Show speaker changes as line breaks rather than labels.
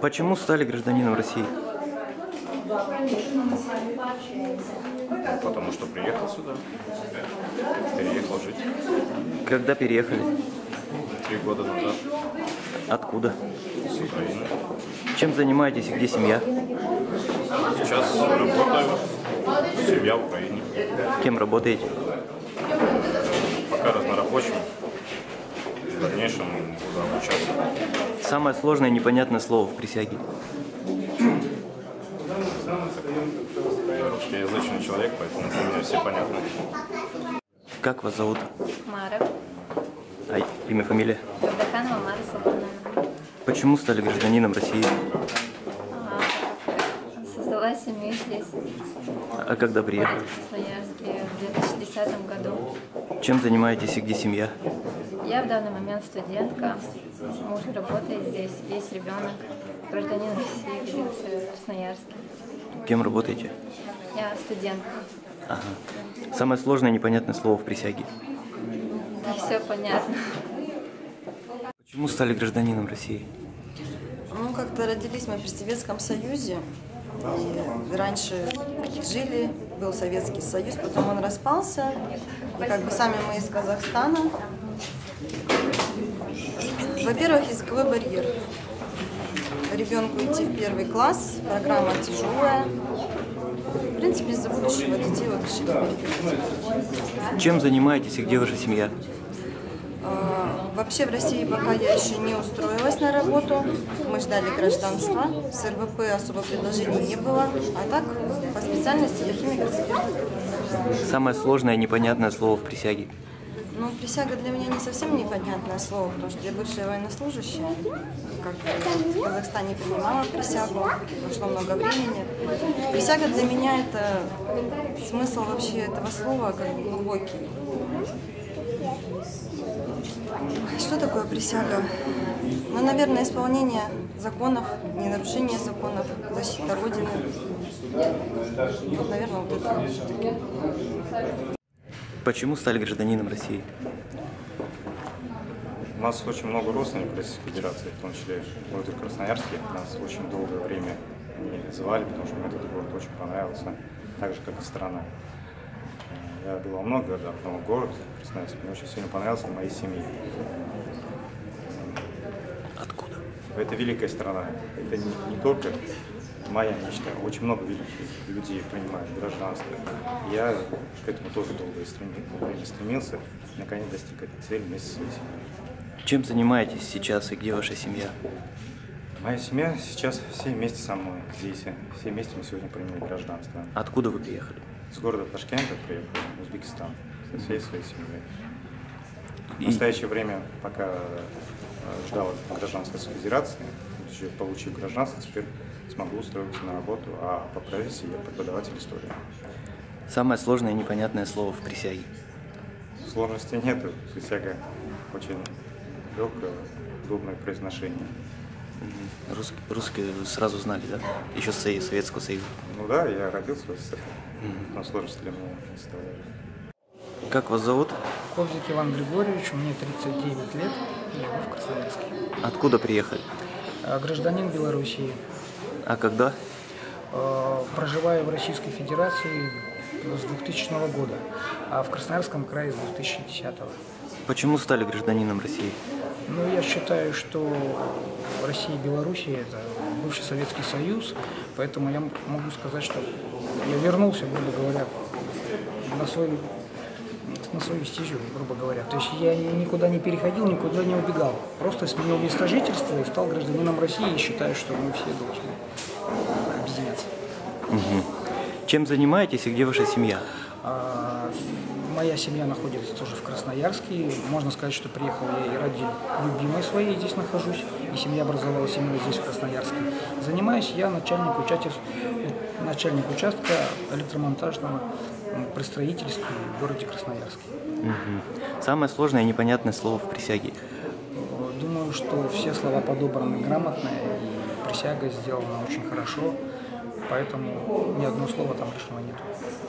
Почему стали гражданином России?
Потому что приехал сюда. Переехал жить.
Когда переехали?
Три года назад
Откуда?
с Украины.
Чем занимаетесь и где семья?
Сейчас работаю. Семья в Украине.
Кем работаете?
Пока разнорабочим. В дальнейшем буду обучаться.
Самое сложное и непонятное слово в присяге.
Я русскоязычный человек, поэтому для меня все понятно.
Как вас зовут?
Мара.
А имя, фамилия?
Габдаханова Мара Сабурна.
Почему стали гражданином России?
Создала семью здесь,
А когда приехали?
в Красноярске, в 2010 году.
Чем занимаетесь и где семья?
Я в данный момент студентка. Муж работает здесь, есть ребенок. Гражданин России, в Красноярске.
Кем работаете?
Я студентка.
Ага. Самое сложное и непонятное слово в присяге.
Да все понятно.
Почему стали гражданином России?
Ну, как-то родились мы при Советском Союзе. И раньше жили, был Советский Союз, потом он распался. И как бы сами мы из Казахстана. Во-первых, языковой барьер. Ребенку идти в первый класс, программа тяжелая. В принципе, из-за будущего детей вот решили переехать.
Чем занимаетесь и где ваша семья?
А, Вообще в России пока я еще не устроилась на работу. Мы ждали гражданства. С РВП особо предложений не было. А так, по специальности я химик-эксперт.
Самое сложное и непонятное слово в присяге.
Ну, присяга для меня не совсем непонятное слово, потому что я бывшая военнослужащая. Как в Казахстане принимала присягу, прошло много времени. Присяга для меня это смысл вообще этого слова как глубокий. Что такое присяга? Ну, наверное, исполнение законов, не нарушение законов, защита Родины. Вот, наверное, вот это все-таки.
Почему стали гражданином России?
У нас очень много родственников Российской Федерации, в том числе вот и в Красноярске. Нас очень долгое время не звали, потому что мне этот город очень понравился, так же, как и страна. Я был во много городах, но город Красноярск мне очень сильно понравился моей семье. Это великая страна. Это не, не только моя мечта. Очень много великих людей принимают гражданство. Я к этому тоже долгое время стремился. Наконец достиг этой цели вместе со своей семьей.
Чем занимаетесь сейчас и где ваша семья?
Моя семья сейчас все вместе со мной здесь. Все вместе мы сегодня приняли гражданство.
Откуда вы приехали?
С города Ташкента приехал в Узбекистан со всей своей семьей. В настоящее время, пока ждал гражданской федерации, получив гражданство, теперь смогу устроиться на работу, а по профессии я преподаватель истории.
Самое сложное и непонятное слово в присяге.
Сложностей нету, присяга очень легкое, удобное произношение.
Рус- русские сразу знали, да? Еще с Со- Советского Союза.
Ну да, я родился в СССР, но сложности для меня не составляли.
Как вас зовут?
Ковзик Иван Григорьевич, мне 39 лет, живу в Красноярске.
Откуда приехали?
А, Гражданин Белоруссии.
А когда?
А, Проживаю в Российской Федерации с 2000 года, а в Красноярском крае с 2010.
Почему стали гражданином России?
Ну, я считаю, что Россия и Белоруссия – это бывший Советский Союз, поэтому я могу сказать, что я вернулся, грубо говоря, на свой, на свою стезю, грубо говоря. То есть я никуда не переходил, никуда не убегал. Просто сменил место жительства и стал гражданином России и считаю, что мы все должны объединяться.
Мгм. Чем занимаетесь и где ваша семья?
А, Моя семья находится тоже в Красноярске. Можно сказать, что приехал я и ради любимой своей здесь нахожусь. И семья образовалась именно здесь, в Красноярске. Занимаюсь я начальник, участок, начальник участка электромонтажного при строительстве в городе Красноярске.
Мгм. Самое сложное и непонятное слово в присяге.
Думаю, что все слова подобраны грамотно, и присяга сделана очень хорошо, поэтому ни одного слова там лишнего нет.